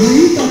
Eita,